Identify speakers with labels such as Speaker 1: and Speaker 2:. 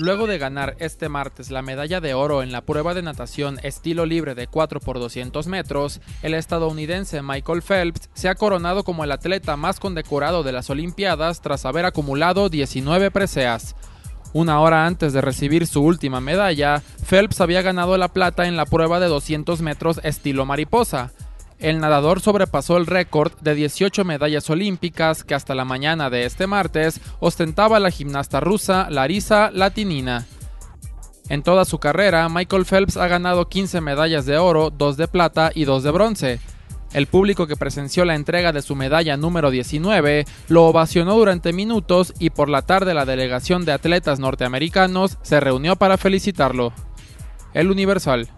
Speaker 1: Luego de ganar este martes la medalla de oro en la prueba de natación estilo libre de 4 por 200 metros, el estadounidense Michael Phelps se ha coronado como el atleta más condecorado de las Olimpiadas tras haber acumulado 19 preseas. Una hora antes de recibir su última medalla, Phelps había ganado la plata en la prueba de 200 metros estilo mariposa, el nadador sobrepasó el récord de 18 medallas olímpicas que hasta la mañana de este martes ostentaba la gimnasta rusa Larisa Latinina. En toda su carrera, Michael Phelps ha ganado 15 medallas de oro, 2 de plata y 2 de bronce. El público que presenció la entrega de su medalla número 19 lo ovacionó durante minutos y por la tarde la delegación de atletas norteamericanos se reunió para felicitarlo. El Universal.